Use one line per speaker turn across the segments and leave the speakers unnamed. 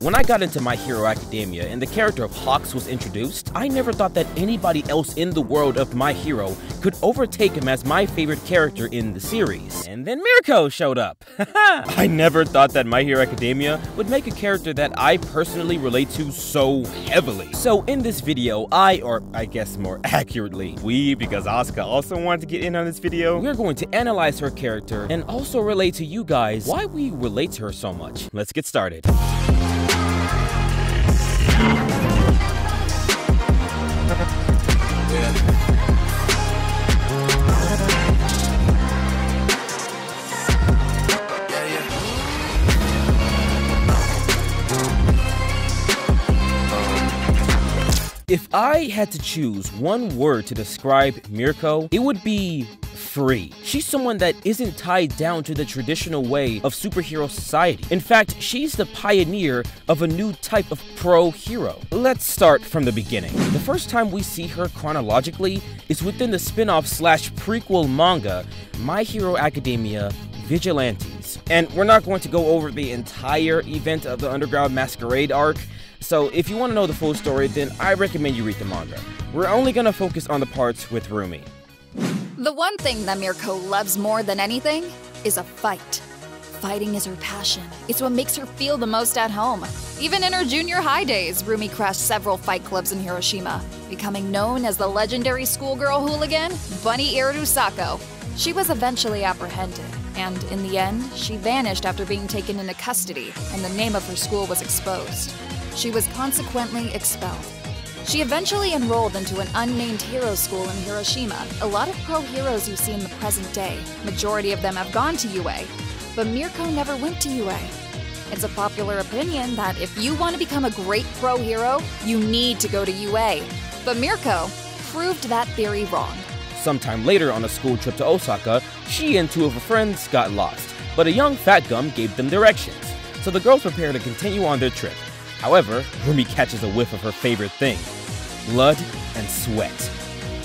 When I got into My Hero Academia and the character of Hawks was introduced, I never thought that anybody else in the world of My Hero could overtake him as my favorite character in the series. And then Mirko showed up. I never thought that My Hero Academia would make a character that I personally relate to so heavily. So in this video, I, or I guess more accurately, we, because Asuka also wanted to get in on this video, we're going to analyze her character and also relate to you guys why we relate to her so much. Let's get started. If I had to choose one word to describe Mirko, it would be free. She's someone that isn't tied down to the traditional way of superhero society. In fact, she's the pioneer of a new type of pro hero. Let's start from the beginning. The first time we see her chronologically is within the spin off slash prequel manga, My Hero Academia Vigilantes. And we're not going to go over the entire event of the Underground Masquerade arc. So if you want to know the full story, then I recommend you read the manga. We're only going to focus on the parts with Rumi.
The one thing that Mirko loves more than anything is a fight. Fighting is her passion. It's what makes her feel the most at home. Even in her junior high days, Rumi crashed several fight clubs in Hiroshima, becoming known as the legendary schoolgirl hooligan, Bunny Irusako. She was eventually apprehended, and in the end, she vanished after being taken into custody, and the name of her school was exposed. She was consequently expelled. She eventually enrolled into an unnamed hero school in Hiroshima. A lot of pro heroes you see in the present day, majority of them have gone to UA, but Mirko never went to UA. It's a popular opinion that if you want to become a great pro hero, you need to go to UA. But Mirko proved that theory wrong.
Sometime later on a school trip to Osaka, she and two of her friends got lost, but a young Fatgum gave them directions. So the girls prepare to continue on their trip. However, Rumi catches a whiff of her favorite thing blood and sweat.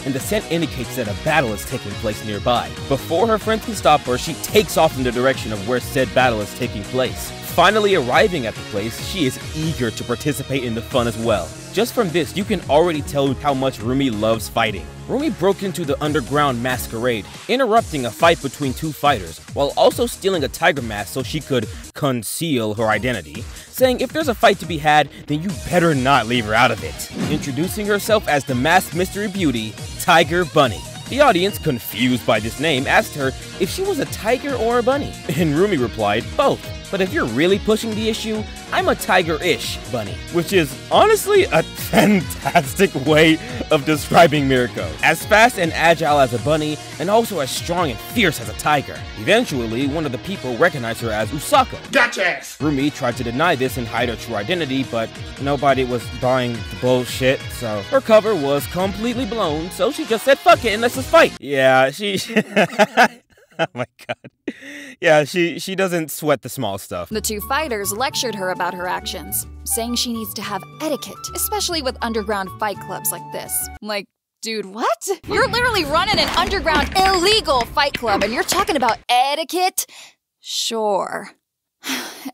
And the scent indicates that a battle is taking place nearby. Before her friends can stop her, she takes off in the direction of where said battle is taking place. Finally arriving at the place, she is eager to participate in the fun as well. Just from this, you can already tell how much Rumi loves fighting. Rumi broke into the underground masquerade, interrupting a fight between two fighters, while also stealing a tiger mask so she could conceal her identity, saying if there's a fight to be had, then you better not leave her out of it. Introducing herself as the masked mystery beauty, Tiger Bunny. The audience, confused by this name, asked her if she was a tiger or a bunny, and Rumi replied, both. But if you're really pushing the issue, I'm a tiger-ish bunny, which is honestly a fantastic way of describing Mirko. As fast and agile as a bunny, and also as strong and fierce as a tiger. Eventually, one of the people recognized her as Usako.
Gotcha!
Rumi tried to deny this and hide her true identity, but nobody was buying the bullshit, so her cover was completely blown, so she just said fuck it and let's just fight. Yeah, she... oh my god. Yeah, she she doesn't sweat the small stuff.
The two fighters lectured her about her actions, saying she needs to have etiquette, especially with underground fight clubs like this. Like, dude, what? You're literally running an underground illegal fight club and you're talking about etiquette? Sure.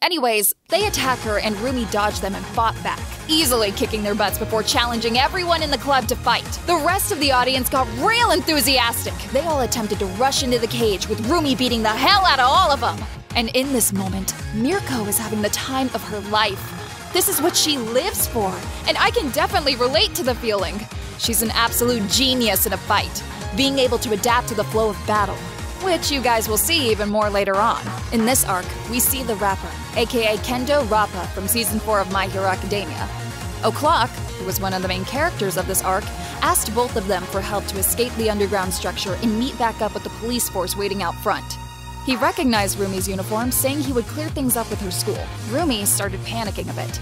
Anyways, they attack her and Rumi dodged them and fought back, easily kicking their butts before challenging everyone in the club to fight. The rest of the audience got real enthusiastic. They all attempted to rush into the cage with Rumi beating the hell out of all of them. And in this moment, Mirko is having the time of her life. This is what she lives for, and I can definitely relate to the feeling. She's an absolute genius in a fight, being able to adapt to the flow of battle, which you guys will see even more later on. In this arc, we see the rapper, aka Kendo Rappa from season 4 of My Hero Academia. O'Clock, who was one of the main characters of this arc, asked both of them for help to escape the underground structure and meet back up with the police force waiting out front. He recognized Rumi's uniform, saying he would clear things up with her school. Rumi started panicking a bit,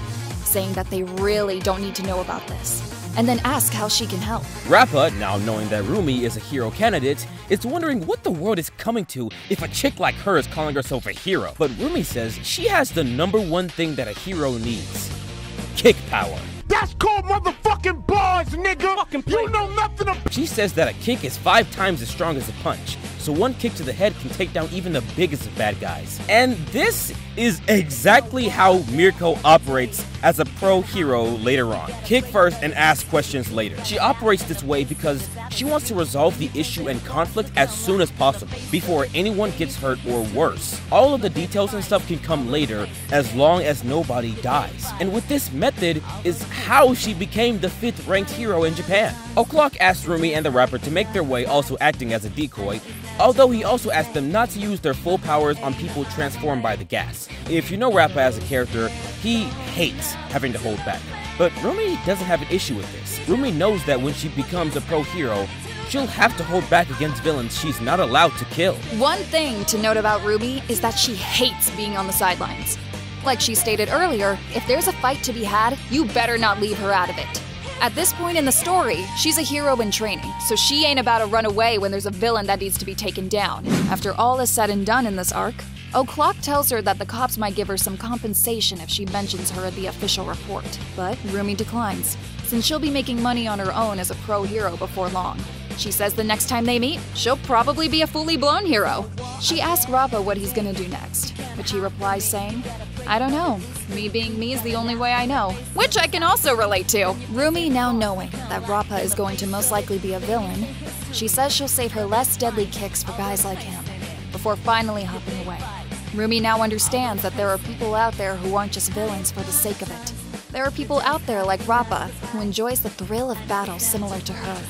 saying that they really don't need to know about this, and then asked how she can help.
Rappa, now knowing that Rumi is a hero candidate, is wondering what the world is coming to if a chick like her is calling herself a hero. But Rumi says she has the number one thing that a hero needs kick power.
That's called motherfucking bars, nigga! you know nothing about
She says that a kick is five times as strong as a punch, so one kick to the head can take down even the biggest of bad guys. And this is exactly how Mirko operates as a pro hero later on. Kick first and ask questions later. She operates this way because she wants to resolve the issue and conflict as soon as possible, before anyone gets hurt or worse. All of the details and stuff can come later as long as nobody dies. And with this method is how she became the 5th ranked hero in Japan. O'Clock asked Rumi and the rapper to make their way also acting as a decoy, although he also asked them not to use their full powers on people transformed by the gas. If you know Rappa as a character, he hates having to hold back. But Rumi doesn't have an issue with this. Rumi knows that when she becomes a pro hero, she'll have to hold back against villains she's not allowed to kill.
One thing to note about Rumi is that she hates being on the sidelines. Like she stated earlier, if there's a fight to be had, you better not leave her out of it. At this point in the story, she's a hero in training, so she ain't about to run away when there's a villain that needs to be taken down. After all is said and done in this arc, O'Clock tells her that the cops might give her some compensation if she mentions her at the official report. But Rumi declines, since she'll be making money on her own as a pro hero before long. She says the next time they meet, she'll probably be a fully blown hero. She asks Rappa what he's gonna do next, which he replies saying, I don't know. Me being me is the only way I know. Which I can also relate to. Rumi, now knowing that Rappa is going to most likely be a villain, she says she'll save her less deadly kicks for guys like him, before finally hopping away. Rumi now understands that there are people out there who aren't just villains for the sake of it. There are people out there like Rappa who enjoys the thrill of battle similar to her.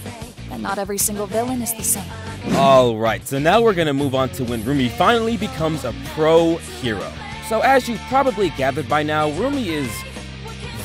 And not every single villain is the same.
Alright, so now we're gonna move on to when Rumi finally becomes a pro hero. So as you probably gathered by now, Rumi is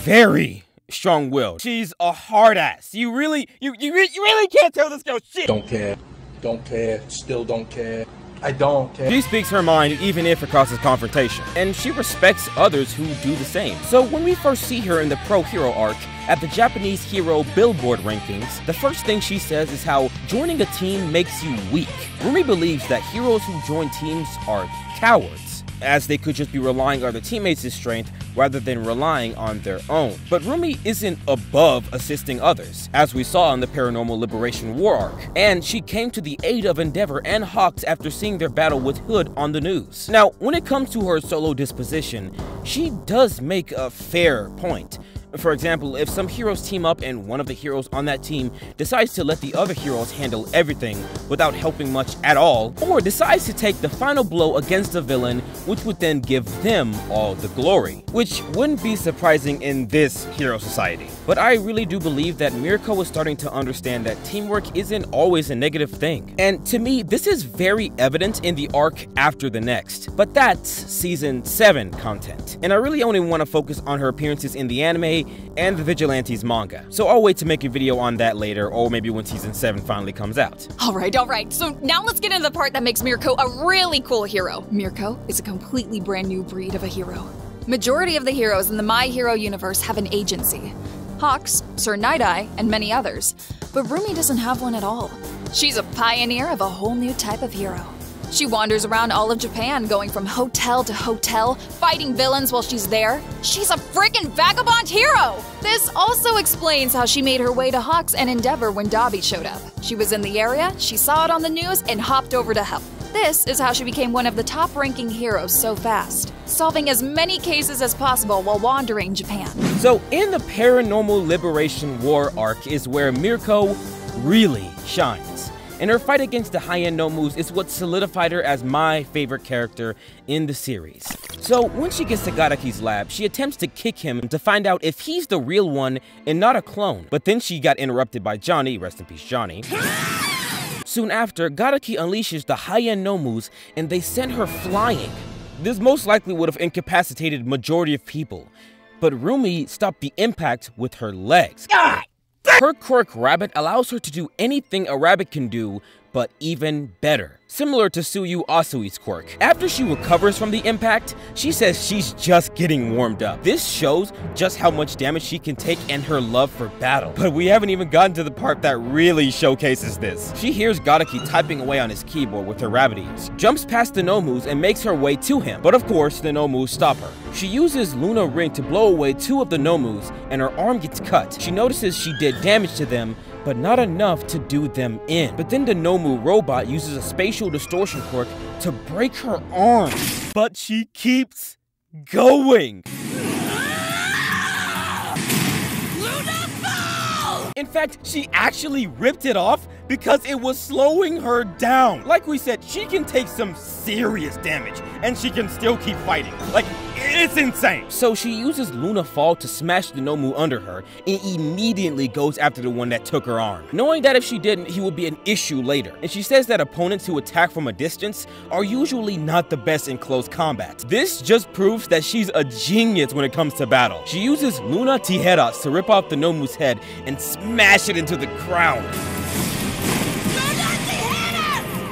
very strong-willed. She's a hard ass. You really, you, you, you really can't tell this girl shit.
Don't care. Don't care. Still don't care. I don't care.
She speaks her mind even if it causes confrontation, and she respects others who do the same. So when we first see her in the Pro Hero arc, at the Japanese Hero Billboard rankings, the first thing she says is how joining a team makes you weak. Rumi believes that heroes who join teams are cowards as they could just be relying on their teammates' strength rather than relying on their own. But Rumi isn't above assisting others, as we saw in the Paranormal Liberation War arc, and she came to the aid of Endeavor and Hawks after seeing their battle with Hood on the news. Now, when it comes to her solo disposition, she does make a fair point. For example, if some heroes team up and one of the heroes on that team decides to let the other heroes handle everything without helping much at all, or decides to take the final blow against the villain, which would then give them all the glory. Which wouldn't be surprising in this hero society. But I really do believe that Mirko is starting to understand that teamwork isn't always a negative thing. And to me, this is very evident in the arc after the next. But that's season 7 content. And I really only want to focus on her appearances in the anime and the Vigilantes manga. So I'll wait to make a video on that later, or maybe when season 7 finally comes out.
Alright, alright, so now let's get into the part that makes Mirko a really cool hero. Mirko is a completely brand new breed of a hero. Majority of the heroes in the My Hero universe have an agency. Hawks, Sir Nighteye, and many others. But Rumi doesn't have one at all. She's a pioneer of a whole new type of hero. She wanders around all of Japan, going from hotel to hotel, fighting villains while she's there. She's a freaking vagabond hero! This also explains how she made her way to Hawks and Endeavor when Dabi showed up. She was in the area, she saw it on the news, and hopped over to help. This is how she became one of the top ranking heroes so fast, solving as many cases as possible while wandering Japan.
So, in the Paranormal Liberation War arc is where Mirko really shines. And her fight against the high-end Nomus is what solidified her as my favorite character in the series. So when she gets to Garaki's lab, she attempts to kick him to find out if he's the real one and not a clone. But then she got interrupted by Johnny, rest in peace Johnny. Soon after, Garaki unleashes the high-end Nomus and they send her flying. This most likely would have incapacitated majority of people, but Rumi stopped the impact with her legs. God! Her quirk Rabbit allows her to do anything a rabbit can do, but even better. Similar to Tsuyu Asui's quirk. After she recovers from the impact, she says she's just getting warmed up. This shows just how much damage she can take and her love for battle. But we haven't even gotten to the part that really showcases this. She hears Garaki typing away on his keyboard with her rabbit ears, jumps past the Nomus and makes her way to him. But of course, the Nomus stop her. She uses Luna Ring to blow away two of the Nomus and her arm gets cut. She notices she did damage to them but not enough to do them in. But then the Nomu robot uses a spatial distortion quirk to break her arm. But she keeps going. Ah! In fact, she actually ripped it off because it was slowing her down. Like we said, she can take some serious damage and she can still keep fighting. Like, it's insane. So she uses Luna Fall to smash the Nomu under her and immediately goes after the one that took her arm, knowing that if she didn't, he would be an issue later. And she says that opponents who attack from a distance are usually not the best in close combat. This just proves that she's a genius when it comes to battle. She uses Luna Tijeras to rip off the Nomu's head and smash it into the ground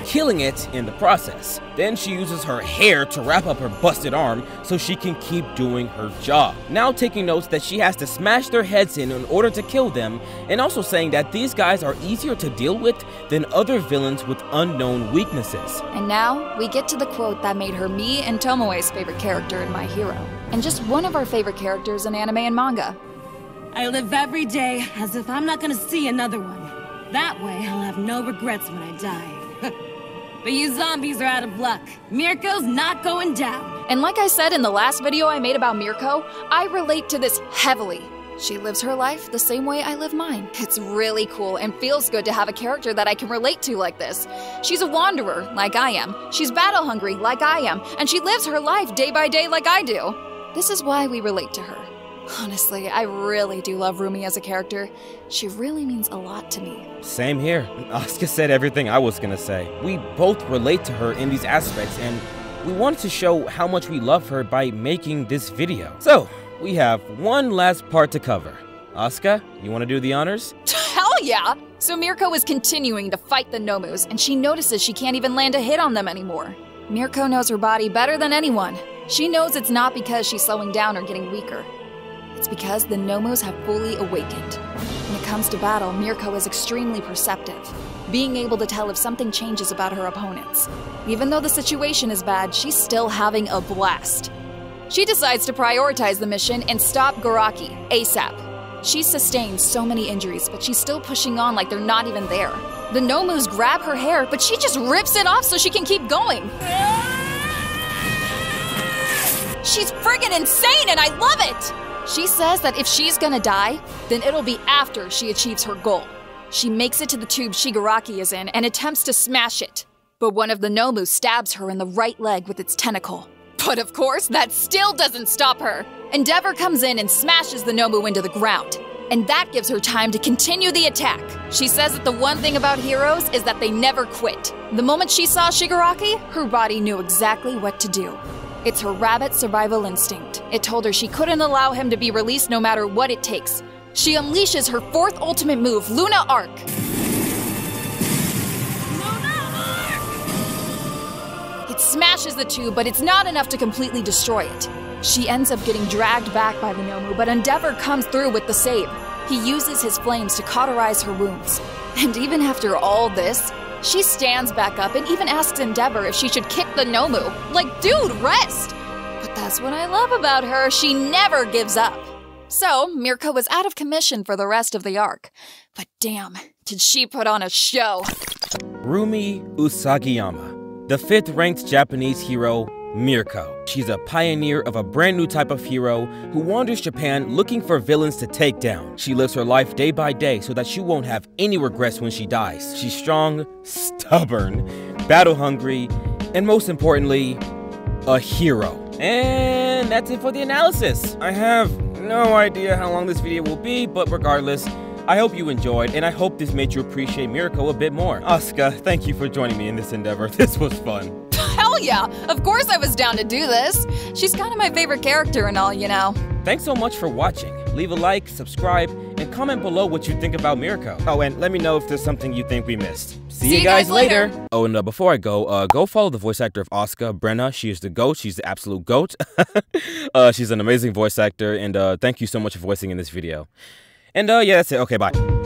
killing it in the process. Then she uses her hair to wrap up her busted arm so she can keep doing her job. Now taking notes that she has to smash their heads in in order to kill them, and also saying that these guys are easier to deal with than other villains with unknown weaknesses.
And now, we get to the quote that made her me and Tomoe's favorite character in My Hero, and just one of our favorite characters in anime and manga.
I live every day as if I'm not gonna see another one. That way, I'll have no regrets when I die. But you zombies are out of luck. Mirko's not going down.
And like I said in the last video I made about Mirko, I relate to this heavily. She lives her life the same way I live mine. It's really cool and feels good to have a character that I can relate to like this. She's a wanderer, like I am. She's battle hungry, like I am. And she lives her life day by day, like I do. This is why we relate to her. Honestly, I really do love Rumi as a character. She really means a lot to me.
Same here. Asuka said everything I was gonna say. We both relate to her in these aspects, and we wanted to show how much we love her by making this video. So, we have one last part to cover. Asuka, you wanna do the honors?
Hell yeah! So Mirko is continuing to fight the Nomus, and she notices she can't even land a hit on them anymore. Mirko knows her body better than anyone. She knows it's not because she's slowing down or getting weaker. It's because the Nomus have fully awakened. When it comes to battle, Mirko is extremely perceptive, being able to tell if something changes about her opponents. Even though the situation is bad, she's still having a blast. She decides to prioritize the mission and stop Garaki ASAP. She's sustained so many injuries, but she's still pushing on like they're not even there. The Nomus grab her hair, but she just rips it off so she can keep going. She's friggin' insane and I love it! She says that if she's gonna die, then it'll be after she achieves her goal. She makes it to the tube Shigaraki is in and attempts to smash it. But one of the Nomu stabs her in the right leg with its tentacle. But of course, that still doesn't stop her. Endeavor comes in and smashes the Nomu into the ground. And that gives her time to continue the attack. She says that the one thing about heroes is that they never quit. The moment she saw Shigaraki, her body knew exactly what to do. It's her rabbit survival instinct. It told her she couldn't allow him to be released no matter what it takes. She unleashes her fourth ultimate move, Luna Arc. It smashes the tube, but it's not enough to completely destroy it. She ends up getting dragged back by the Nomu, but Endeavor comes through with the save. He uses his flames to cauterize her wounds. And even after all this, she stands back up and even asks Endeavor if she should kick the Nomu. Like, dude, rest! But that's what I love about her. She never gives up. So, Mirko was out of commission for the rest of the arc. But damn, did she put on a show!
Rumi Usagiyama, the fifth ranked Japanese hero Mirko. She's a pioneer of a brand new type of hero who wanders Japan looking for villains to take down. She lives her life day by day so that she won't have any regrets when she dies. She's strong, stubborn, battle hungry, and most importantly, a hero. And that's it for the analysis. I have no idea how long this video will be, but regardless, I hope you enjoyed, and I hope this made you appreciate Mirko a bit more. Asuka, thank you for joining me in this endeavor. This was fun.
Hell yeah! Of course I was down to do this. She's kind of my favorite character and all, you know.
Thanks so much for watching. Leave a like, subscribe, and comment below what you think about Mirko. Oh, and let me know if there's something you think we missed. See,
See
you
guys
guys, later.
later.
Oh, and uh, before I go, uh, go follow the voice actor of Asuka, Brenna. She is the GOAT. She's the absolute GOAT. uh, she's an amazing voice actor, and uh, thank you so much for voicing in this video. And uh, yeah, that's it. Okay, bye.